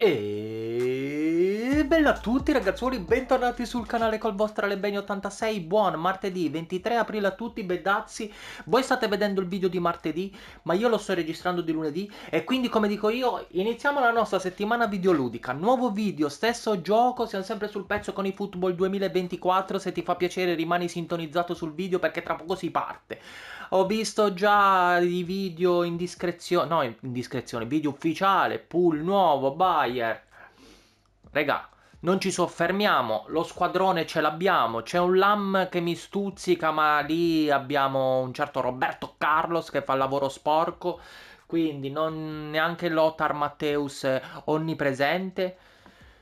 Hey. E bella a tutti ragazzuoli, bentornati sul canale col vostro Alebeni86, buon martedì 23 aprile a tutti, bedazzi, voi state vedendo il video di martedì, ma io lo sto registrando di lunedì e quindi come dico io, iniziamo la nostra settimana videoludica, nuovo video, stesso gioco, siamo sempre sul pezzo con i Football 2024, se ti fa piacere rimani sintonizzato sul video perché tra poco si parte. Ho visto già i video in discrezione, no in discrezione, video ufficiale, pool nuovo, Bayer. Regà, non ci soffermiamo, lo squadrone ce l'abbiamo, c'è un Lam che mi stuzzica, ma lì abbiamo un certo Roberto Carlos che fa lavoro sporco, quindi non neanche Lothar Matteus onnipresente.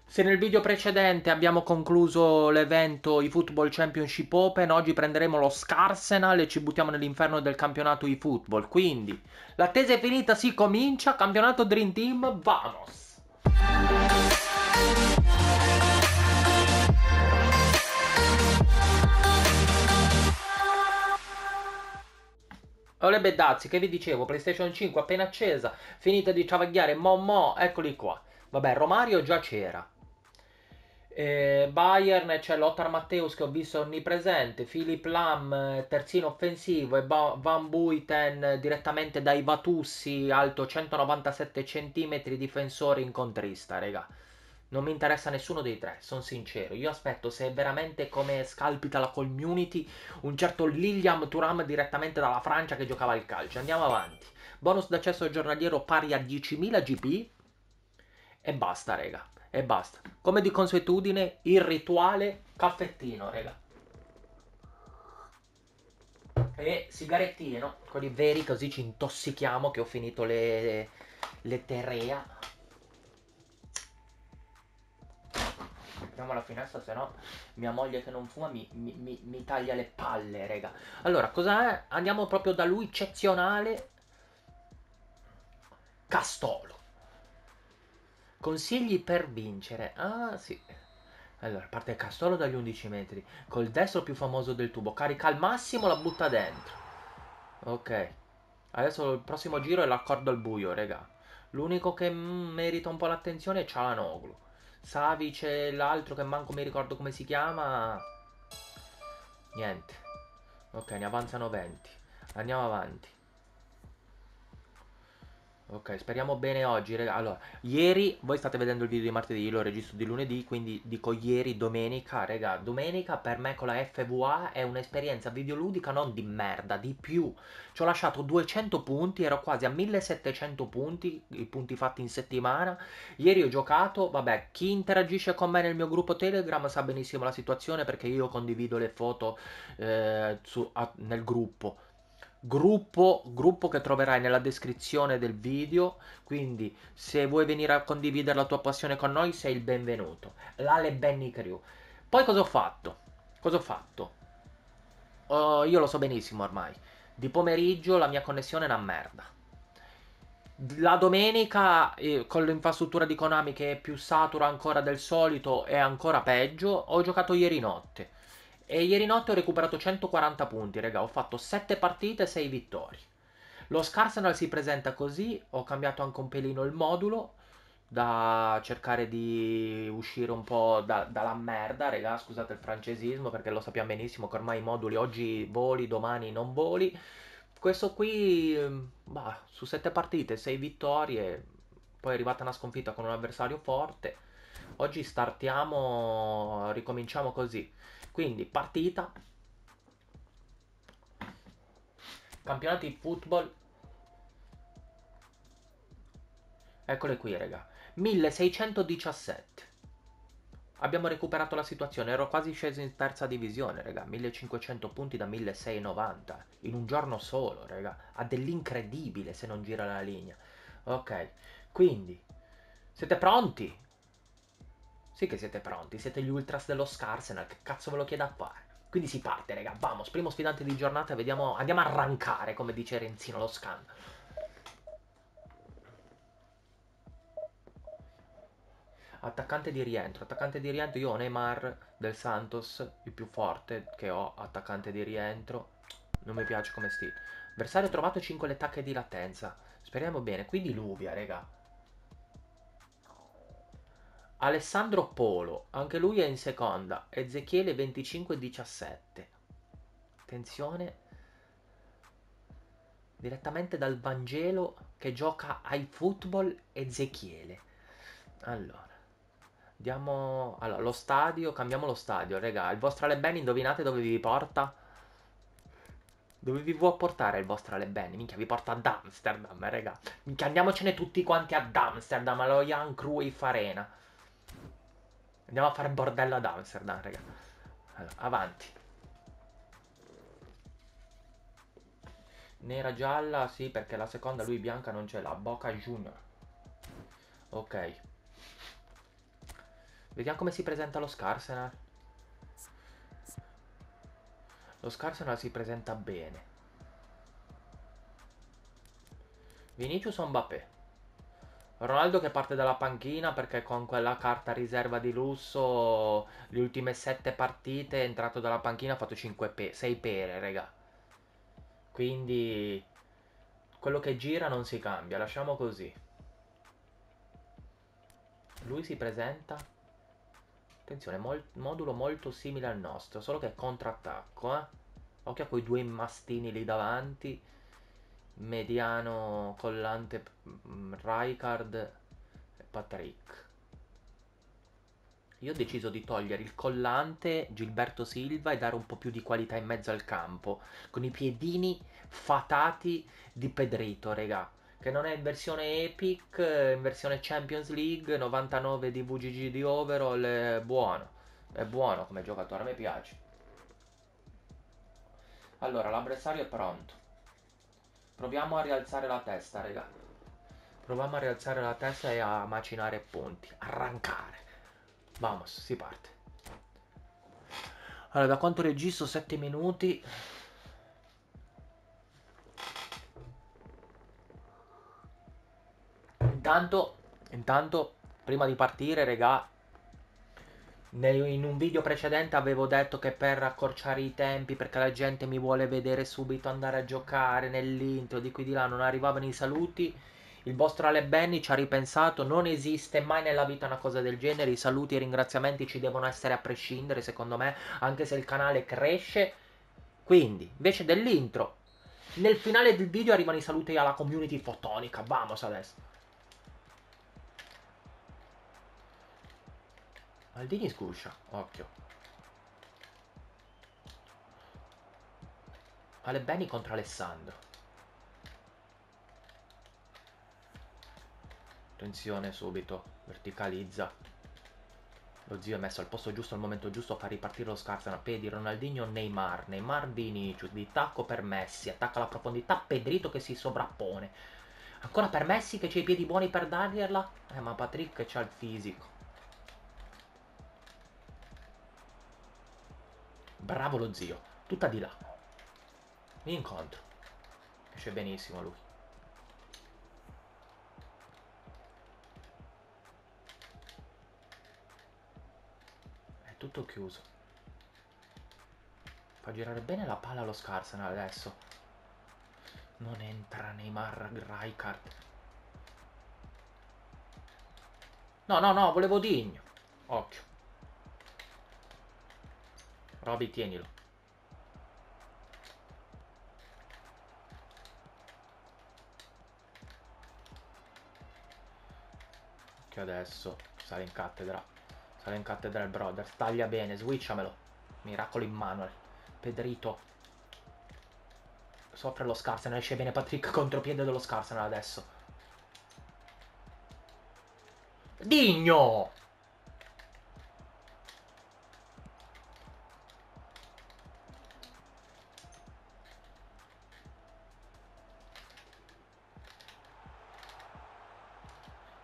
Se nel video precedente abbiamo concluso l'evento i Football Championship Open, oggi prenderemo lo Scarsenal e ci buttiamo nell'inferno del campionato eFootball. Quindi, l'attesa è finita, si comincia, campionato Dream Team, vamos! Ole bedazzi, che vi dicevo, PlayStation 5 appena accesa, finita di travagliare, mo mo, eccoli qua. Vabbè, Romario già c'era, eh, Bayern c'è Lothar Matteus che ho visto onnipresente, Philip Lam terzino offensivo e ba- Van Buiten direttamente dai Vatussi, alto 197 cm, difensore incontrista, raga. Non mi interessa nessuno dei tre, sono sincero. Io aspetto se è veramente come scalpita la community un certo Liliam Turam direttamente dalla Francia che giocava al calcio. Andiamo avanti. Bonus d'accesso giornaliero pari a 10.000 GP e basta, raga e basta. Come di consuetudine, il rituale caffettino, raga. E sigarettine, no? Quelli veri, così ci intossichiamo che ho finito le, le terrea. Apriamo la finestra, se no mia moglie che non fuma mi, mi, mi, mi taglia le palle, raga. Allora, cosa è? Andiamo proprio da lui, eccezionale. Castolo. Consigli per vincere. Ah, sì. Allora, parte castolo dagli 11 metri. Col destro più famoso del tubo. Carica al massimo, la butta dentro. Ok. Adesso il prossimo giro è l'accordo al buio, raga. L'unico che merita un po' l'attenzione è Cialanoglu. Savic e l'altro che manco mi ricordo come si chiama. Niente. Ok, ne avanzano 20. Andiamo avanti. Ok, speriamo bene oggi. Allora, ieri, voi state vedendo il video di martedì, io lo registro di lunedì, quindi dico ieri, domenica, raga. Domenica per me con la FVA è un'esperienza videoludica non di merda, di più. Ci ho lasciato 200 punti, ero quasi a 1700 punti, i punti fatti in settimana. Ieri ho giocato, vabbè, chi interagisce con me nel mio gruppo Telegram sa benissimo la situazione perché io condivido le foto eh, su, a, nel gruppo gruppo, gruppo che troverai nella descrizione del video, quindi se vuoi venire a condividere la tua passione con noi sei il benvenuto. L'Ale Benny Crew. Poi cosa ho fatto? Cosa ho fatto? Uh, io lo so benissimo ormai. Di pomeriggio la mia connessione è una merda. La domenica, eh, con l'infrastruttura di Konami che è più satura ancora del solito, è ancora peggio. Ho giocato ieri notte e ieri notte ho recuperato 140 punti, raga. Ho fatto 7 partite e 6 vittorie. Lo Scarsenal si presenta così. Ho cambiato anche un pelino il modulo. Da cercare di uscire un po' da, dalla merda, raga. Scusate il francesismo perché lo sappiamo benissimo che ormai i moduli oggi voli, domani non voli. Questo qui, bah, su 7 partite, 6 vittorie. Poi è arrivata una sconfitta con un avversario forte. Oggi startiamo, ricominciamo così. Quindi partita, campionati di football, eccole qui raga, 1617. Abbiamo recuperato la situazione, ero quasi sceso in terza divisione, raga, 1500 punti da 1690, in un giorno solo, raga, ha dell'incredibile se non gira la linea. Ok, quindi, siete pronti? Sì che siete pronti, siete gli ultras dello Scarsenal, che cazzo ve lo chiede a fare? Quindi si parte, raga, vamos, primo sfidante di giornata, vediamo, andiamo a arrancare, come dice Renzino, lo scandalo. Attaccante di rientro, attaccante di rientro, io ho Neymar del Santos, il più forte che ho, attaccante di rientro, non mi piace come stile. Avversario trovato 5 le tacche di latenza, speriamo bene, quindi Luvia, raga. Alessandro Polo, anche lui è in seconda. Ezechiele 25-17. Attenzione. Direttamente dal Vangelo che gioca ai football Ezechiele. Allora. Andiamo... Allora, lo stadio, cambiamo lo stadio, raga. Il vostro Alebeni, indovinate dove vi porta? Dove vi vuoi portare il vostro Alebeni? Minchia, vi porta ad Amsterdam, raga. Minchia, andiamocene tutti quanti ad Amsterdam, allo Young Cruyff Arena. Andiamo a fare bordello ad Amsterdam, raga. Allora, avanti. Nera gialla, sì, perché la seconda lui bianca non ce l'ha. Boca Junior. Ok. Vediamo come si presenta lo Scarsenal. Lo Scarsenal si presenta bene. Vinicius o Mbappé? Ronaldo che parte dalla panchina perché con quella carta riserva di lusso le ultime 7 partite è entrato dalla panchina ha fatto 5 pe 6 pere, raga. Quindi quello che gira non si cambia, lasciamo così. Lui si presenta Attenzione, mol modulo molto simile al nostro, solo che è contrattacco, eh. Occhio a quei due mastini lì davanti mediano collante mm, Rijkaard e Patrick. Io ho deciso di togliere il collante Gilberto Silva e dare un po' più di qualità in mezzo al campo, con i piedini fatati di Pedrito, regà. Che non è in versione Epic, in versione Champions League, 99 di VGG di overall, è buono. È buono come giocatore, a me piace. Allora, l'avversario è pronto. Proviamo a rialzare la testa, raga. Proviamo a rialzare la testa e a macinare punti. Arrancare. Vamos, si parte. Allora, da quanto registro 7 minuti. Intanto, intanto, prima di partire, raga, in un video precedente avevo detto che per accorciare i tempi, perché la gente mi vuole vedere subito andare a giocare nell'intro, di qui di là non arrivavano i saluti. Il vostro Ale Benny ci ha ripensato, non esiste mai nella vita una cosa del genere, i saluti e i ringraziamenti ci devono essere a prescindere, secondo me, anche se il canale cresce. Quindi, invece dell'intro, nel finale del video arrivano i saluti alla community fotonica, vamos adesso. Maldini sguscia, occhio. Alebeni contro Alessandro. Attenzione subito, verticalizza. Lo zio è messo al posto giusto al momento giusto, fa ripartire lo scarso. Pedi, Ronaldinho, Neymar. Neymar, Vinicius, di tacco per Messi. Attacca la profondità, Pedrito che si sovrappone. Ancora per Messi che c'ha i piedi buoni per dargliela. Eh, ma Patrick c'ha il fisico. Bravo lo zio. Tutta di là. Mi incontro. Esce benissimo lui. È tutto chiuso. Fa girare bene la palla allo Scarsenal adesso. Non entra Neymar Rijkaard. No, no, no, volevo Digno. Occhio. Roby, tienilo. Che adesso sale in cattedra. Sale in cattedra il brother. Taglia bene, switchamelo. Miracolo Immanuel. Pedrito. Soffre lo Scarsen, esce bene Patrick contropiede dello Scarsen adesso. Digno!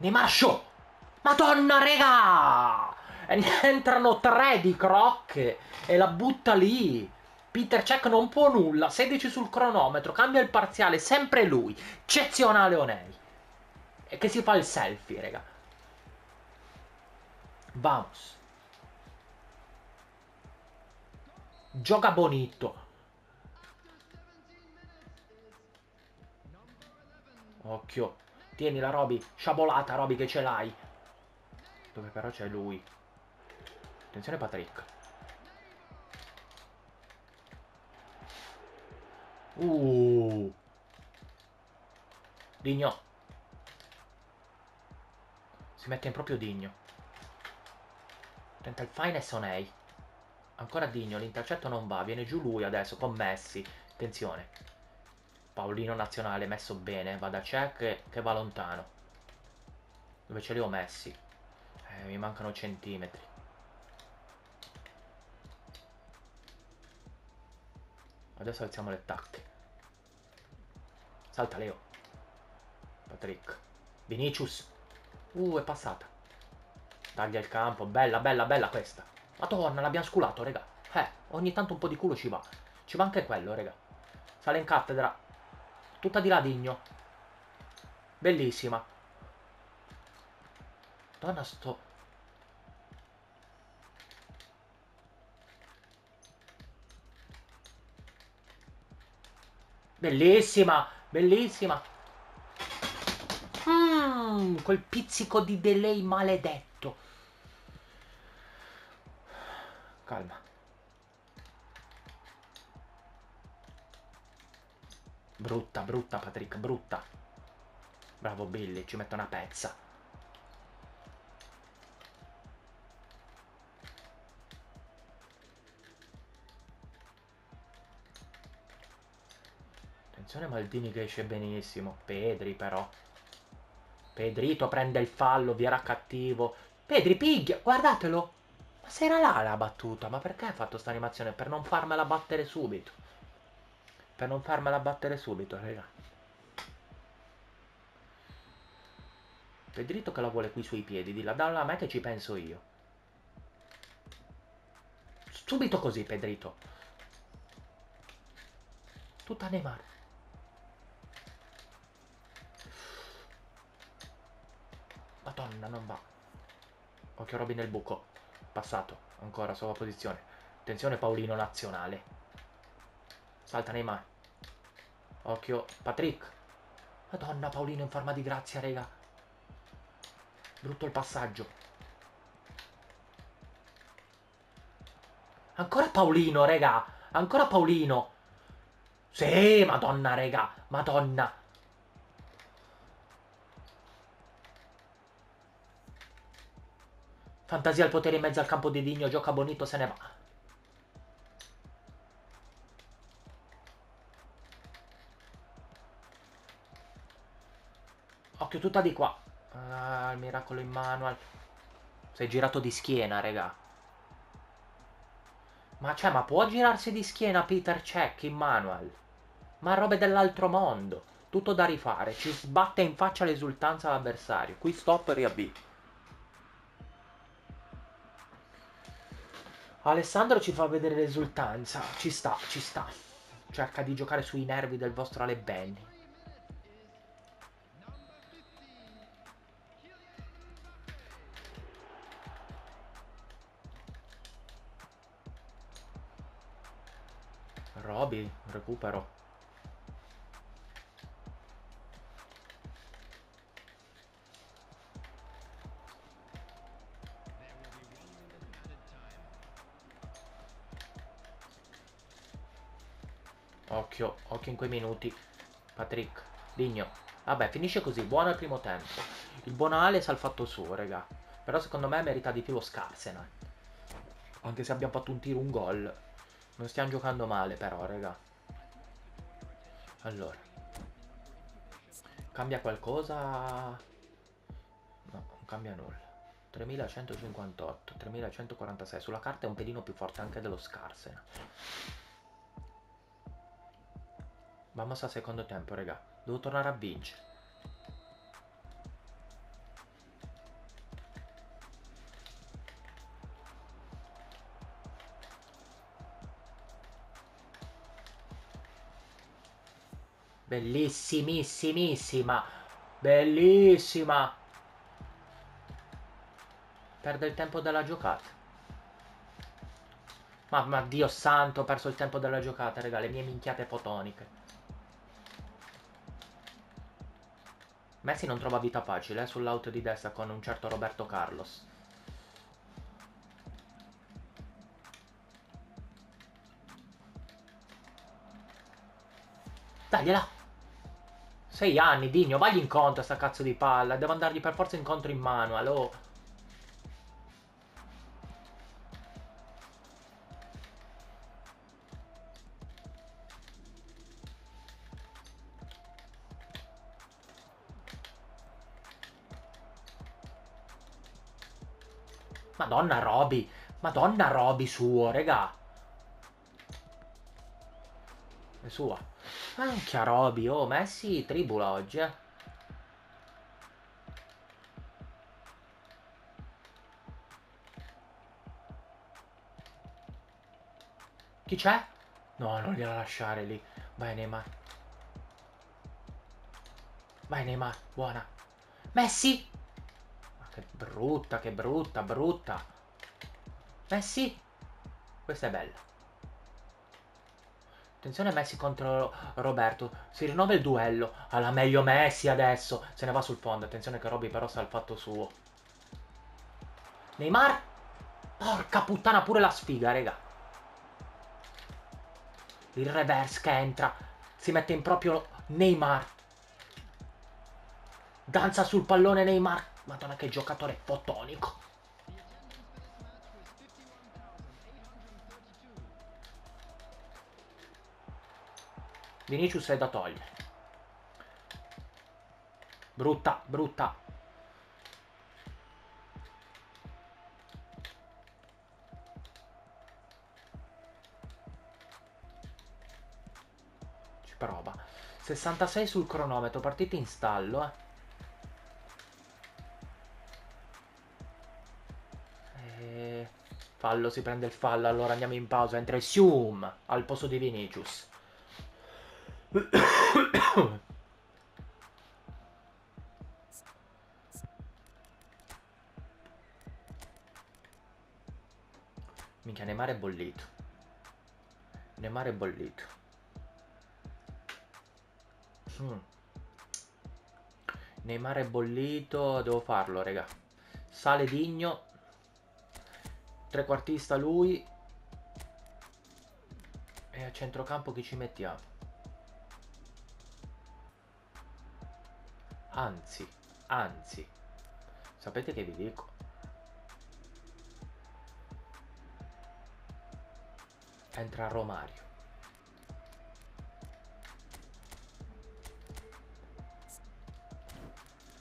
Di Mascio! Madonna, regà! E ne entrano tre di crocche e la butta lì. Peter Check non può nulla, 16 sul cronometro, cambia il parziale, sempre lui. Eccezionale Onei. E che si fa il selfie, regà. Vamos. Gioca bonito. Occhio. Tienila, Roby. Sciabolata, Roby, che ce l'hai. Dove però c'è lui. Attenzione Patrick. Uh. Digno. Si mette in proprio Digno. Tenta il finesse on A. Ancora Digno, l'intercetto non va. Viene giù lui adesso con Messi. Attenzione. Paolino nazionale messo bene. Va da check che va lontano. Dove ce li ho messi? Eh, mi mancano centimetri. Adesso alziamo le tacche. Salta Leo. Patrick. Vinicius. Uh, è passata. Taglia il campo. Bella, bella, bella questa. Madonna, l'abbiamo sculato, raga. Eh, ogni tanto un po' di culo ci va. Ci va anche quello, raga. Sale in cattedra. Tutta di là, Digno. Bellissima. Donna sto... Bellissima, bellissima. Mmm, quel pizzico di delay maledetto. Calma. Brutta, brutta Patrick, brutta. Bravo Billy, ci metto una pezza. Attenzione Maldini che esce benissimo. Pedri però. Pedrito prende il fallo, vi era cattivo. Pedri piglia, guardatelo. Ma se era là la battuta, ma perché hai fatto sta animazione? Per non farmela battere subito. Per non farmela battere subito, raga. Pedrito che la vuole qui sui piedi, dilla dalla a me che ci penso io. Subito così, Pedrito. Tutta Neymar. Madonna, non va. Occhio Robin nel buco. Passato. Ancora, sua posizione. Attenzione Paolino nazionale. Salta Neymar. Occhio Patrick. Madonna, Paolino in forma di grazia, rega. Brutto il passaggio. Ancora Paolino, rega. Ancora Paolino. Sì, madonna, rega. Madonna. Fantasia al potere in mezzo al campo di Digno, gioca bonito, se ne va. Occhio tutta di qua. Ah, il miracolo in manual. Sei girato di schiena, raga. Ma cioè, ma può girarsi di schiena Peter Check in manual? Ma robe dell'altro mondo. Tutto da rifare. Ci sbatte in faccia l'esultanza all'avversario. Qui stop e riavvio. Alessandro ci fa vedere l'esultanza. Ci sta, ci sta. Cerca di giocare sui nervi del vostro Ale Roby, recupero. Occhio, occhio in quei minuti. Patrick, Digno. Vabbè, finisce così. Buono il primo tempo. Il buon Ales ha il fatto suo, raga. Però secondo me merita di più lo Scarsena. Anche se abbiamo fatto un tiro, un gol. Non stiamo giocando male però, raga. Allora. Cambia qualcosa? No, non cambia nulla. 3158, 3146. Sulla carta è un pelino più forte anche dello Scarsena. Vamos al secondo tempo, raga. Devo tornare a vincere. Bellissimissimissima. Bellissima. Perde il tempo della giocata. Mamma Dio santo, ho perso il tempo della giocata, raga, le mie minchiate fotoniche. Messi non trova vita facile eh, sull'auto di destra con un certo Roberto Carlos. Tagliela! Sei anni, Digno, vagli incontro a sta cazzo di palla. Devo andargli per forza incontro in mano, allora. Madonna Roby. Madonna Roby suo, regà. È sua. Anche a Roby. Oh, Messi tribula oggi, eh. Chi c'è? No, non gliela lasciare lì. Vai Neymar. Vai Neymar, buona. Messi! Che brutta, che brutta, brutta. Messi. Questa è bella. Attenzione Messi contro Roberto. Si rinnova il duello. Alla meglio Messi adesso. Se ne va sul fondo. Attenzione che Robby però sa il fatto suo. Neymar. Porca puttana pure la sfiga, raga. Il reverse che entra. Si mette in proprio Neymar. Danza sul pallone Neymar. Madonna che giocatore fotonico. Vinicius è da togliere. Brutta, brutta. Ci prova. 66 sul cronometro, partita in stallo, eh. Fallo, si prende il fallo, allora andiamo in pausa. Entra il Sium al posto di Vinicius. Minchia, Neymar è bollito. Neymar è bollito. Mm. Neymar è bollito, devo farlo, raga. Sale Digno trequartista lui e a centrocampo chi ci mettiamo anzi anzi sapete che vi dico entra Romario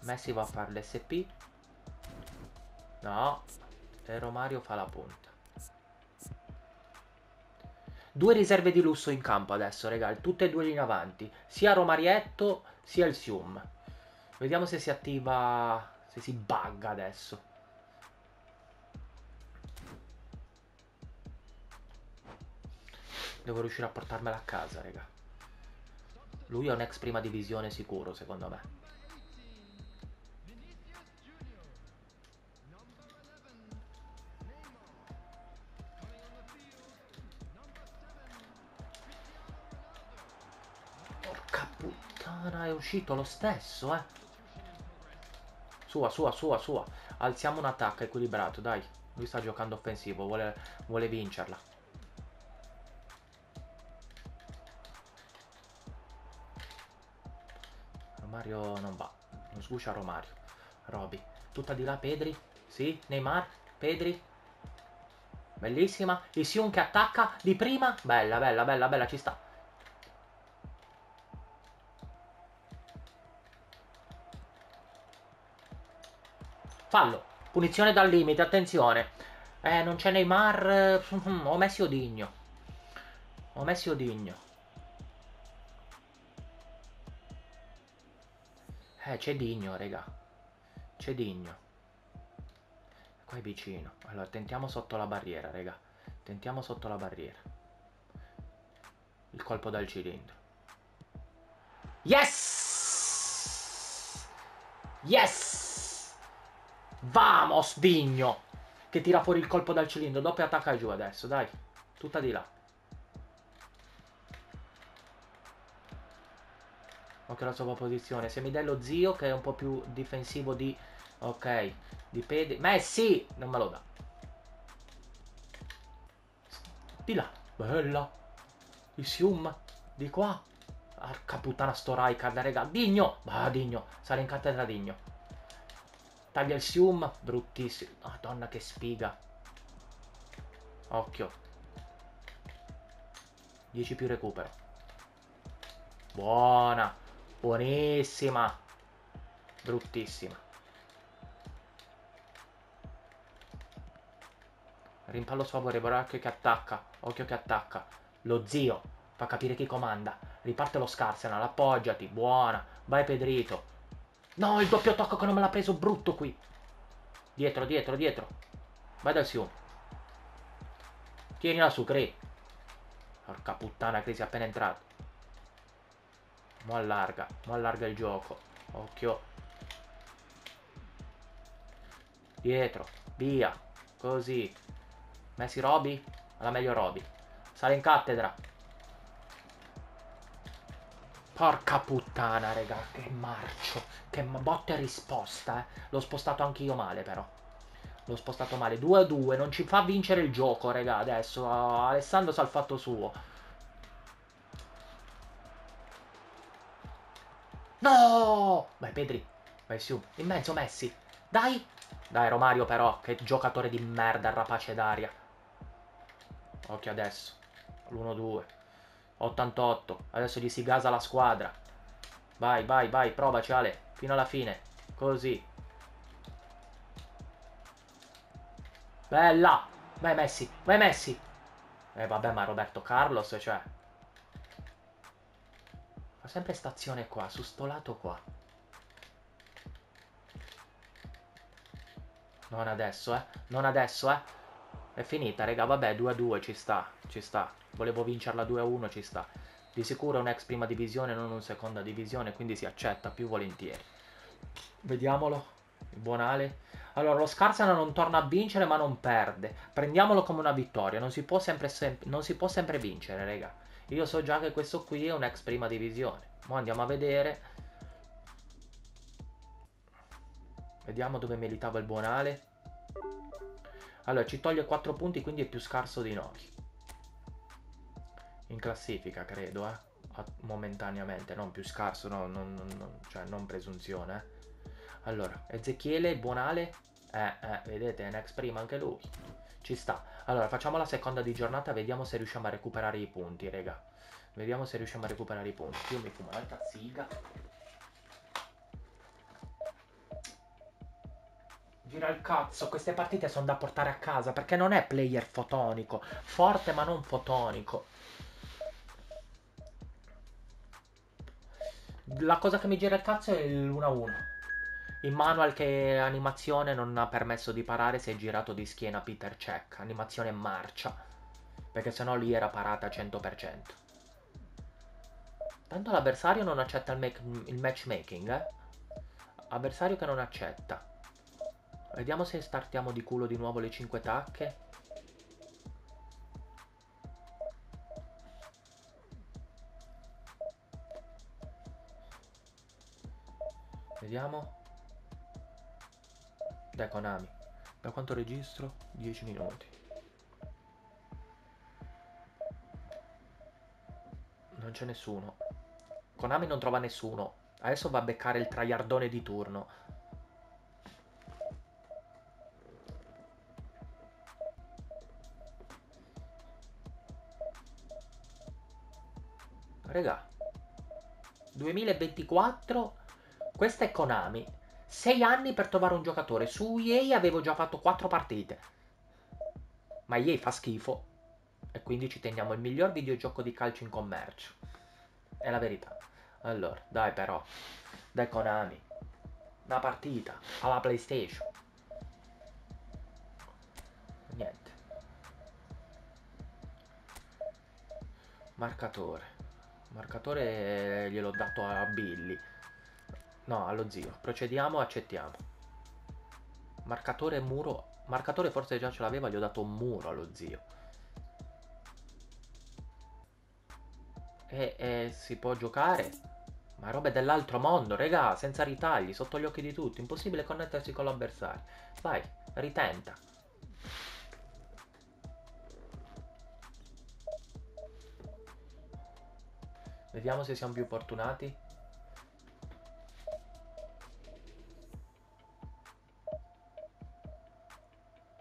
Messi va a fare l'SP no e Romario fa la punta. Due riserve di lusso in campo adesso, regal, tutte e due in avanti. Sia Romarietto sia il Sium. Vediamo se si attiva, se si bugga adesso. Devo riuscire a portarmela a casa, raga. Lui è un ex prima divisione sicuro, secondo me. è uscito lo stesso, eh. Sua, sua, sua, sua. Alziamo un attacco equilibrato, dai. Lui sta giocando offensivo, vuole, vuole vincerla. Romario non va. Non sguscia Romario. Roby. Tutta di là, Pedri. Sì, Neymar. Pedri. Bellissima. Il Sion che attacca di prima. Bella, bella, bella, bella, ci sta. Fallo. Punizione dal limite, attenzione. Eh, non c'è Neymar. Ho messo Odigno. Ho messo Odigno. Eh, c'è Digno, raga. C'è Digno. Qua è vicino. Allora, tentiamo sotto la barriera, raga. Tentiamo sotto la barriera. Il colpo dal cilindro. Yes! Yes! Vamos, Digno! Che tira fuori il colpo dal cilindro. Dopo e attacca giù adesso, dai. Tutta di là. Ok, la sua posizione. Se mi dai lo zio, che è un po' più difensivo di... Ok, di Pedri. Messi! Non me lo dà. Di là. Bella. Il Sium. Di qua. Arca puttana sto Raikard, raga. Digno! Va, Digno. Sale in cattedra Digno. Taglia il Sium. Bruttissimo. Madonna che spiga. Occhio. 10 più recupero. Buona. Buonissima. Bruttissima. Rimpallo sfavorevole, occhio che attacca. Occhio che attacca. Lo zio. Fa capire chi comanda. Riparte lo Scarsena, appoggiati. Buona. Vai Pedrito. No, il doppio tocco che non me l'ha preso brutto qui. Dietro, dietro, dietro. Vai dal Sium. Tienila su, Cre. Porca puttana, Cre, è appena entrato. Mo allarga, mo allarga il gioco. Occhio. Dietro, via. Così. Messi Roby? Alla meglio Roby. Sale in cattedra. Porca puttana, raga, che marcio. Che botta e risposta, eh. L'ho spostato anch'io male, però. L'ho spostato male. 2 a 2, non ci fa vincere il gioco, raga, adesso. Uh, Alessandro sa il fatto suo. No! Vai, Pedri. Vai su. In mezzo, Messi. Dai. Dai, Romario, però. Che giocatore di merda, rapace d'aria. Occhio adesso. L'1-2. 88. Adesso gli si gasa la squadra. Vai, vai, vai, provaci Ale. Fino alla fine. Così. Bella. Vai Messi, vai Messi. Eh vabbè, ma Roberto Carlos, cioè... Fa sempre stazione qua, su sto lato qua. Non adesso, eh. Non adesso, eh. È finita, raga. Vabbè, 2 a 2 ci sta, ci sta. Volevo vincerla 2-1, ci sta. Di sicuro è un ex prima divisione, non un seconda divisione, quindi si accetta più volentieri. Vediamolo. Il buon. Allora, lo Scarsana non torna a vincere, ma non perde. Prendiamolo come una vittoria. Non si può sempre, sem non si può sempre vincere, raga. Io so già che questo qui è un ex prima divisione. Ora andiamo a vedere. Vediamo dove militava il buon Ale. Allora, ci toglie 4 punti, quindi è più scarso di noi in classifica, credo, eh? momentaneamente, non più scarso, no, non, non, cioè non presunzione. Eh? Allora, Ezechiele, Buonale, eh, eh, vedete, è un prima anche lui, ci sta. Allora, facciamo la seconda di giornata, vediamo se riusciamo a recuperare i punti, raga. Vediamo se riusciamo a recuperare i punti. Io mi fumo un'altra siga. Gira il cazzo, queste partite sono da portare a casa perché non è player fotonico, forte ma non fotonico. La cosa che mi gira il cazzo è l'1-1. Il manual che animazione non ha permesso di parare si è girato di schiena Peter Check. Animazione marcia. Perché sennò lì era parata 100%. Tanto l'avversario non accetta il, il matchmaking, eh. Avversario che non accetta. Vediamo se startiamo di culo di nuovo le 5 tacche. Vediamo. Dai Konami. Da quanto registro? 10 minuti. Non c'è nessuno. Konami non trova nessuno. Adesso va a beccare il traiardone di turno. Regà. 2024 questa è Konami. 6 anni per trovare un giocatore. Su EA avevo già fatto 4 partite. Ma EA fa schifo. E quindi ci teniamo il miglior videogioco di calcio in commercio. È la verità. Allora, dai però. Dai Konami. Una partita. Alla PlayStation. Niente. Marcatore. Marcatore gliel'ho dato a Billy. No, allo zio. Procediamo, accettiamo. Marcatore muro. Marcatore forse già ce l'aveva, gli ho dato un muro allo zio. E, e si può giocare? Ma roba dell'altro mondo, regà, senza ritagli, sotto gli occhi di tutti. Impossibile connettersi con l'avversario. Vai, ritenta. Vediamo se siamo più fortunati.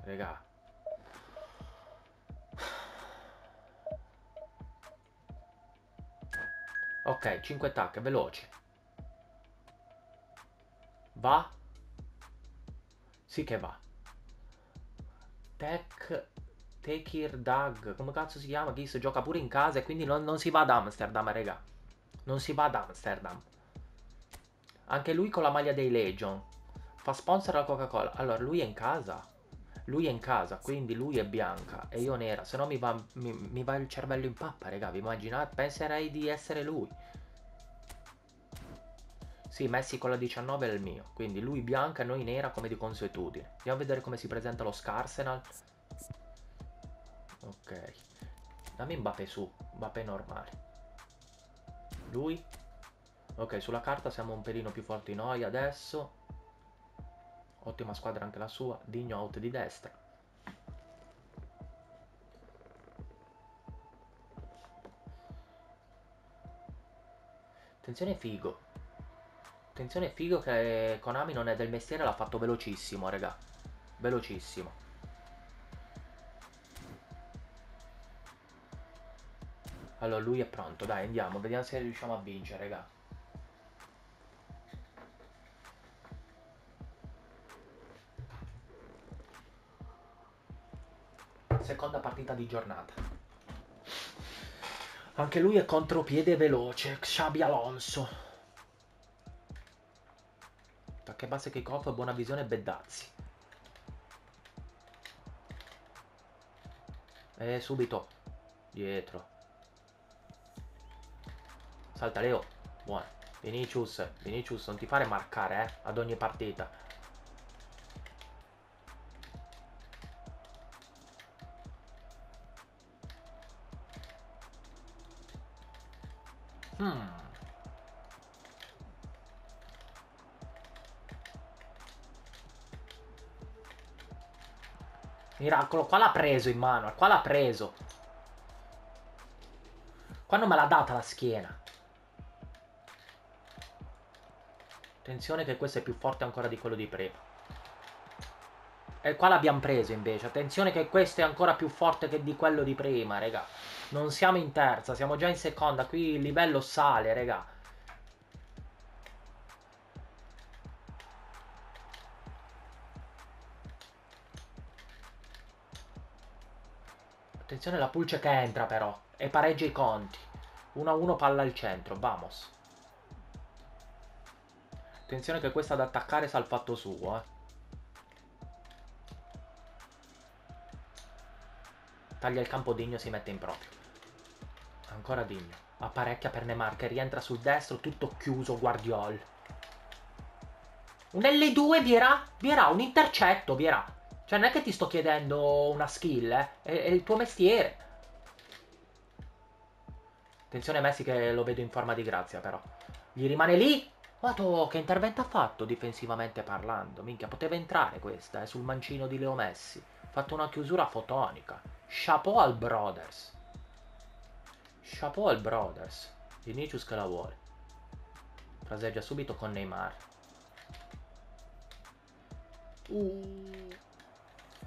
Regà. Ok, 5 attacchi, veloci. Va? Sì che va. Tech Tekir Dag, come cazzo si chiama? Chi gioca pure in casa e quindi non, non si va ad Amsterdam, raga. Non si va ad Amsterdam. Anche lui con la maglia dei Legion. Fa sponsor alla Coca-Cola. Allora, lui è in casa. Lui è in casa, quindi lui è bianca e io nera. Se no mi va, mi, mi va il cervello in pappa, raga. Vi immaginate? Penserei di essere lui. Sì, Messi con la 19 è il mio. Quindi lui bianca e noi nera come di consuetudine. Andiamo a vedere come si presenta lo Scarsenal. Ok. Dammi Mbappé su. Mbappé normale. Lui. Ok, sulla carta siamo un pelino più forti noi adesso. Ottima squadra anche la sua. Digno out di destra. Attenzione figo. Attenzione figo che Konami non è del mestiere, l'ha fatto velocissimo, raga. Velocissimo. Allora, lui è pronto, dai, andiamo, vediamo se riusciamo a vincere, raga. Seconda partita di giornata. Anche lui è contropiede veloce, Xabi Alonso. Tacche basse che off, buona visione, Beddazzi. E subito. Dietro. Salta Leo. Buono. Vinicius. Vinicius, non ti fare marcare, eh. Ad ogni partita. Hmm. Miracolo, qua l'ha preso in mano, qua l'ha preso. Qua non me l'ha data la schiena. Attenzione che questo è più forte ancora di quello di prima. E qua l'abbiamo preso invece. Attenzione che questo è ancora più forte che di quello di prima, raga. Non siamo in terza, siamo già in seconda. Qui il livello sale, raga. Attenzione la pulce che entra però. E pareggia i conti. 1-1 palla al centro, vamos. Attenzione che questa ad attaccare sa il fatto suo, eh. Taglia il campo Digno, si mette in proprio. Ancora Digno. Apparecchia per Neymar che rientra sul destro, tutto chiuso, Guardiol. Un L2, Vierà? Vierà, un intercetto, Vierà. Cioè non è che ti sto chiedendo una skill, eh. È, è il tuo mestiere. Attenzione Messi che lo vedo in forma di grazia però. Gli rimane lì. Guarda che intervento ha fatto difensivamente parlando. Minchia, poteva entrare questa, eh, sul mancino di Leo Messi. Ha fatto una chiusura fotonica. Chapeau al Brothers. Chapeau al Brothers. Vinicius che la vuole. Fraseggia subito con Neymar. Uh.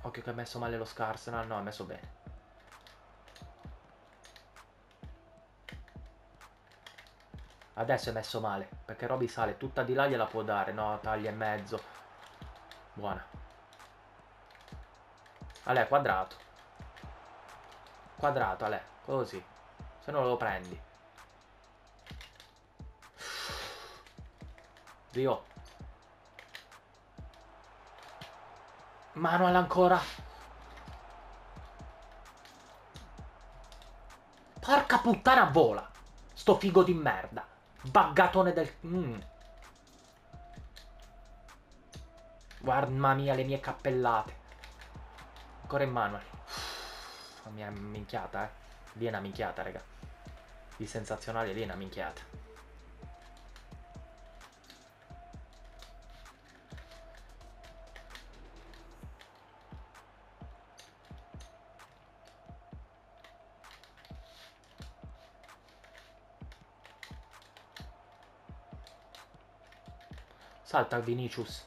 Occhio che ha messo male lo Scarsenal. No, ha messo bene. Adesso è messo male, perché Roby sale tutta di là gliela può dare. No, taglia e mezzo. Buona. Ale, quadrato. Quadrato, Ale, così. Se no lo prendi. Dio. Manuel ancora. Porca puttana vola. Sto figo di merda. Baggatone del... Mm. Guarda mia le mie cappellate. Ancora Emanuel. La mia minchiata, eh. Lì è una minchiata, raga. Di sensazionale lì è una minchiata. Salta Vinicius.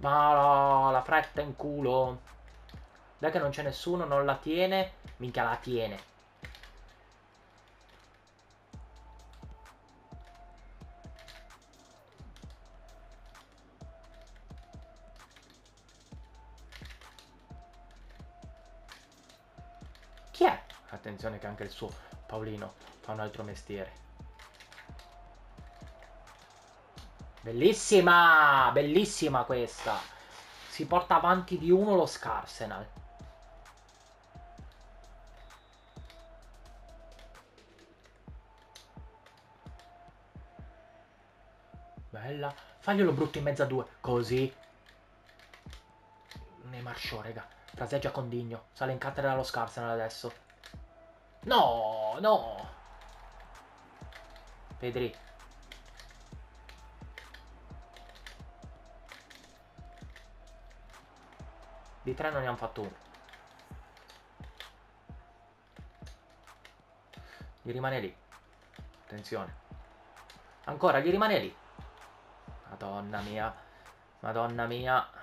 Ma no, la fretta in culo. Dai che non c'è nessuno, non la tiene. Minchia la tiene. Anche il suo Paolino fa un altro mestiere. Bellissima! Bellissima questa! Si porta avanti di uno lo Scarsenal. Bella. Faglielo brutto in mezzo a due. Così. Neymar Show, raga. Fraseggia con Digno. Sale in cattedra dallo Scarsenal adesso. No, no. Pedri. Di tre non ne hanno fatto uno. Gli rimane lì. Attenzione. Ancora, gli rimane lì. Madonna mia. Madonna mia.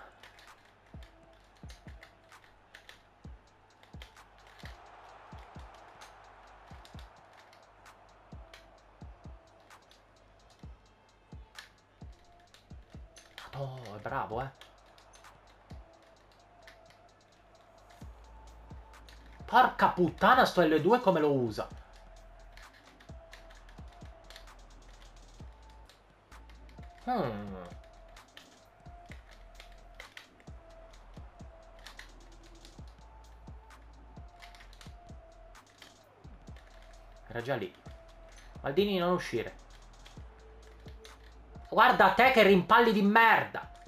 Bravo, eh. Porca puttana sto L2 come lo usa. Hmm. Era già lì. Maldini non uscire. Guarda te che rimpalli di merda.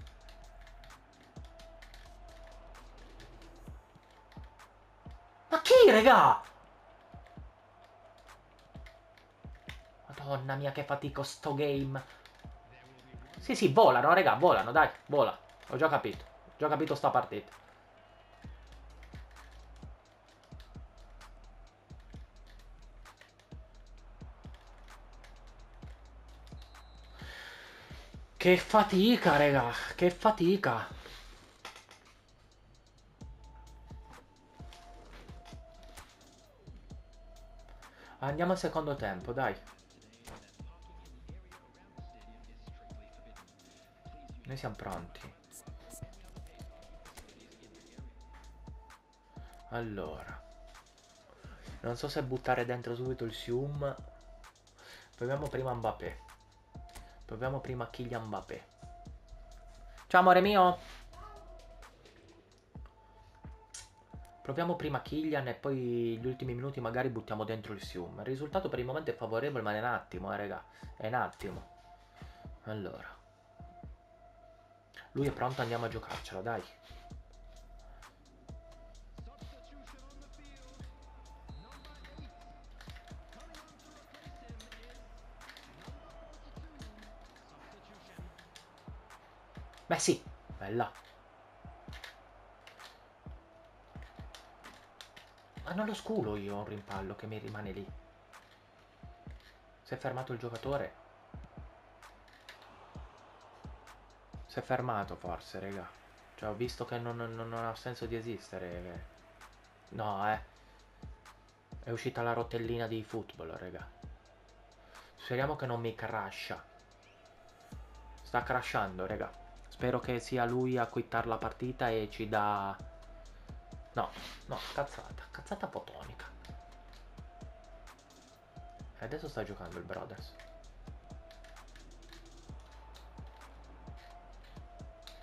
Chi, regà? Madonna mia che fatico sto game. Sì, sì, volano, regà, volano, dai, vola. Ho già capito. Ho già capito sta partita. Che fatica, regà, che fatica. Andiamo al secondo tempo, dai. Noi siamo pronti. Allora. Non so se buttare dentro subito il Sium. Proviamo prima Mbappé. Proviamo prima Kylian Mbappé. Ciao amore mio. Proviamo prima Kylian e poi gli ultimi minuti magari buttiamo dentro il Sium. Il risultato per il momento è favorevole, ma è un attimo, eh, raga. È un attimo. Allora. Lui è pronto, andiamo a giocarcela, dai. Beh sì, bella. Ma non lo sculo io un rimpallo che mi rimane lì. Si è fermato il giocatore. Si è fermato forse, raga. Cioè ho visto che non, non, non ha senso di esistere. No, eh. È uscita la rotellina di football, raga. Speriamo che non mi crasha. Sta crashando, raga. Spero che sia lui a quittare la partita e ci dà... No, no, cazzata. Cazzata fotonica. E adesso sta giocando il Brothers.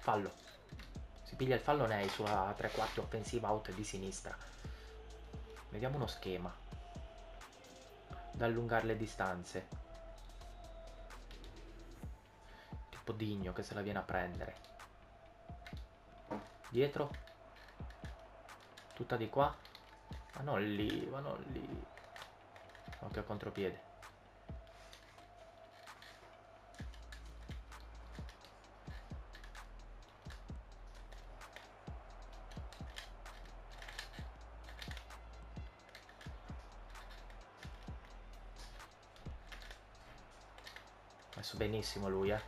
Fallo. Si piglia il fallo Nei sulla tre quarti offensiva out di sinistra. Vediamo uno schema. Da allungare le distanze. Tipo Digno che se la viene a prendere. Dietro. Tutta di qua? Ma non lì, ma non lì. Occhio a contropiede. Messo benissimo lui, eh.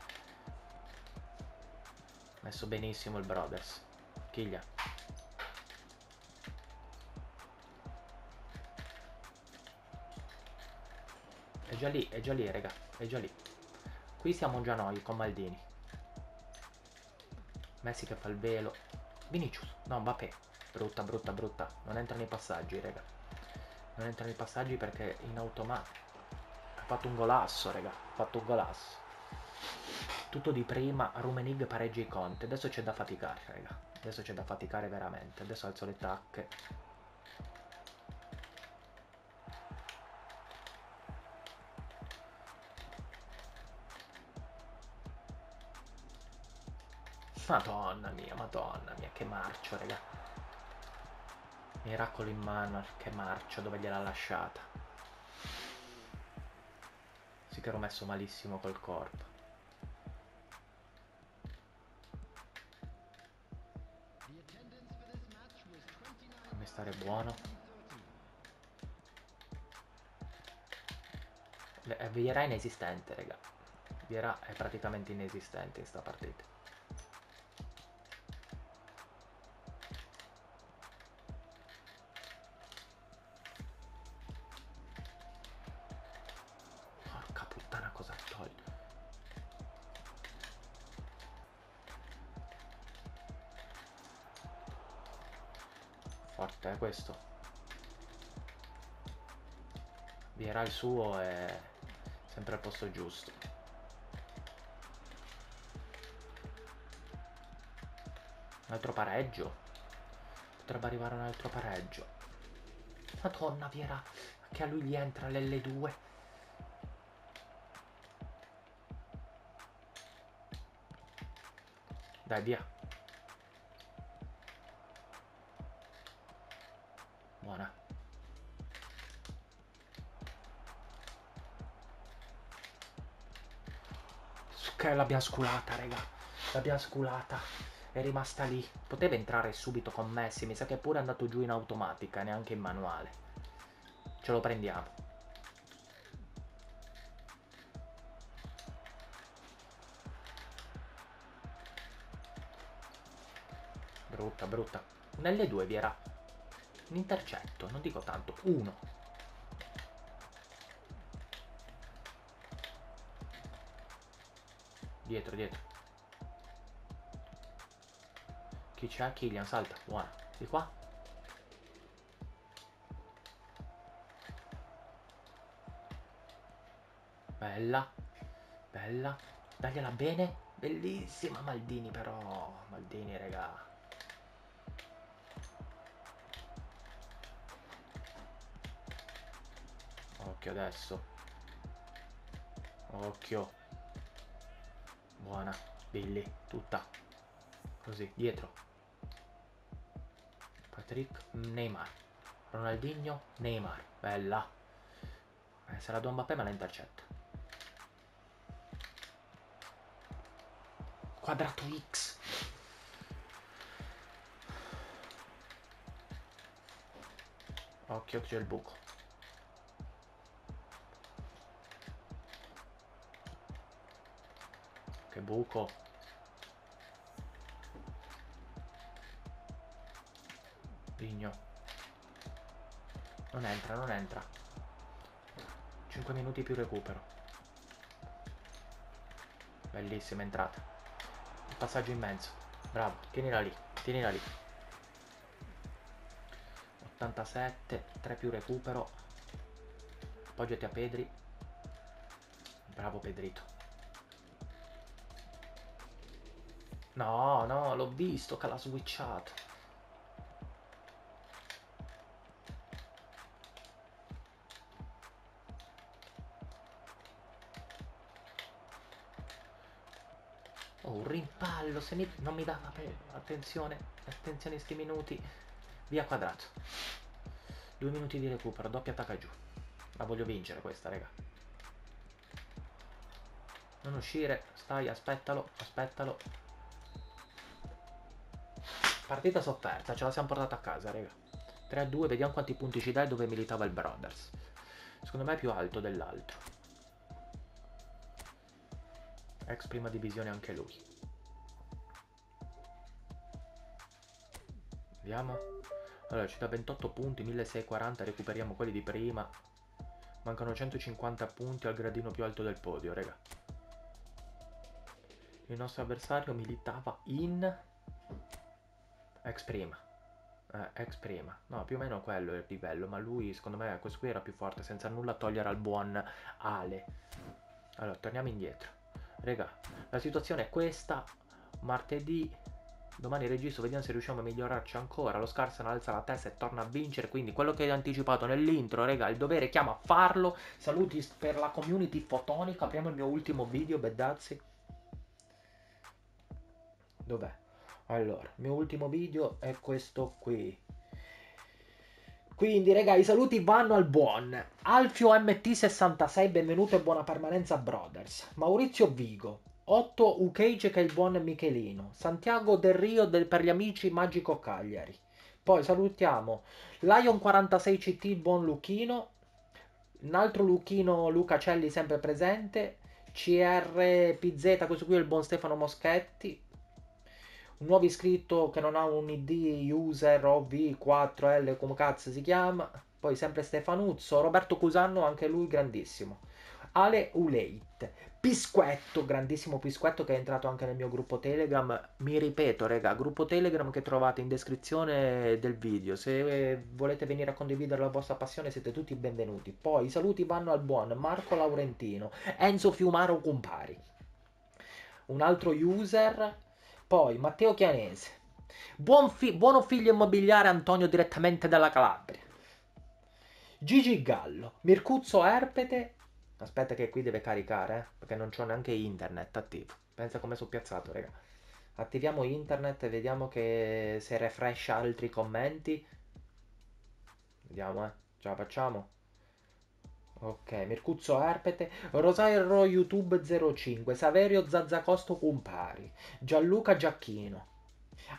Messo benissimo il Brothers. Chiglia. Già lì, è già lì, raga. È già lì. Qui siamo già noi con Maldini. Messi che fa il velo. Vinicius. No, Mbappé. Brutta, brutta, brutta. Non entra nei passaggi, raga. Non entra nei passaggi perché in automatico. Ha fatto un golasso, raga. Ha fatto un golasso. Tutto di prima, Rumenig pareggia i conti. Adesso c'è da faticare, raga. Adesso c'è da faticare veramente. Adesso alzo le tacche. Madonna mia, madonna mia, che marcio, raga. Miracolo in mano, che marcio, dove gliel'ha lasciata. Sì che ero messo malissimo col corpo. Fammi stare buono. Le- Vieira è inesistente, raga. Vieira è praticamente inesistente in sta partita. Suo è sempre al posto giusto. Un altro pareggio. Potrebbe arrivare un altro pareggio. Madonna Viera, che a lui gli entra l'L2. Dai, via. Che l'abbiamo sculata, raga. L'abbiamo sculata. È rimasta lì. Poteva entrare subito con Messi. Mi sa che è pure andato giù in automatica, neanche in manuale. Ce lo prendiamo. Brutta, brutta. Un L2 vi era. Un intercetto, non dico tanto. Uno. Dietro, dietro. Chi c'è? Killian, salta. Buona. Di qua. Bella. Bella. Dagliela bene. Bellissima Maldini però. Maldini, raga. Occhio adesso. Occhio. Buona. Billy. Tutta. Così. Dietro. Patrick. Neymar. Ronaldinho. Neymar. Bella. Eh, se la do a Mbappé me la intercetta. Quadrato X. Occhio che c'è il buco. Che buco. Pigno. Non entra, non entra. 5 minuti più recupero. Bellissima entrata. Il passaggio in mezzo. Bravo, tienila lì, tienila lì. 87, 3 più recupero. Appoggiati a Pedri. Bravo Pedrito. No, no, l'ho visto che l'ha switchato. Oh, un rimpallo, se mi, non mi dava per- attenzione, attenzione sti minuti. Via quadrato. Due minuti di recupero, doppia attacca giù. La voglio vincere questa, raga. Non uscire, stai, aspettalo, aspettalo. Partita sofferta, ce la siamo portata a casa, raga. 3 a 2, vediamo quanti punti ci e dove militava il Brothers. Secondo me è più alto dell'altro. ex prima divisione anche lui. Vediamo. Allora, ci dà 28 punti, 1640, recuperiamo quelli di prima. Mancano 150 punti al gradino più alto del podio, raga. Il nostro avversario militava in ex prima. Eh, ex prima. No, più o meno quello è il livello, ma lui secondo me questo qui era più forte, senza nulla togliere al buon Ale. Allora, torniamo indietro. Raga, la situazione è questa. Martedì Domani registro, vediamo se riusciamo a migliorarci ancora. Lo Scarsen alza la testa e torna a vincere. Quindi quello che hai anticipato nell'intro, raga, il dovere chiama a farlo. Saluti per la community fotonica. Apriamo il mio ultimo video, bedazzi. Dov'è? Allora, il mio ultimo video è questo qui. Quindi, raga, i saluti vanno al buon Alfio MT66, benvenuto e buona permanenza Brothers. Maurizio Vigo, 8 Ukage che è il buon Michelino. Santiago del Rio del, per gli amici Magico Cagliari. Poi salutiamo Lion 46 CT il buon Luchino. Un altro Luchino Luca Celli sempre presente. CRPZ, questo qui è il buon Stefano Moschetti. Un nuovo iscritto che non ha un ID user OV4L come cazzo si chiama. Poi sempre Stefanuzzo. Roberto Cusanno, anche lui grandissimo. Ale Uleit. Pisquetto, grandissimo Pisquetto che è entrato anche nel mio gruppo Telegram. Mi ripeto, raga, gruppo Telegram che trovate in descrizione del video. Se volete venire a condividere la vostra passione siete tutti benvenuti. Poi i saluti vanno al buon Marco Laurentino, Enzo Fiumaro Compari. Un altro user, poi Matteo Chianese. Buon fi- buono figlio immobiliare Antonio direttamente dalla Calabria. Gigi Gallo, Mircuzzo Erpete Aspetta che qui deve caricare, eh, perché non c'ho neanche internet attivo. Pensa come sono piazzato, raga. Attiviamo internet e vediamo che se refresh altri commenti. Vediamo, eh. Ce la facciamo? Ok, Mercuzzo Erpete, Rosario YouTube 05, Saverio Zazzacosto Cumpari, Gianluca Giacchino,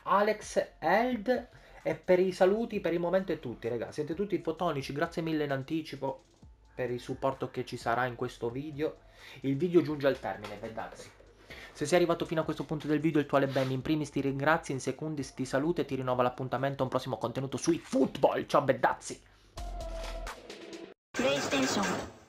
Alex Eld e per i saluti per il momento è tutti, raga. Siete tutti fotonici, grazie mille in anticipo per il supporto che ci sarà in questo video. Il video giunge al termine, pedazzi. Se sei arrivato fino a questo punto del video, il tuo Ben in primis ti ringrazio, in secondi ti saluto e ti rinnova l'appuntamento a un prossimo contenuto sui football. Ciao, bedazzi! プレイステーション。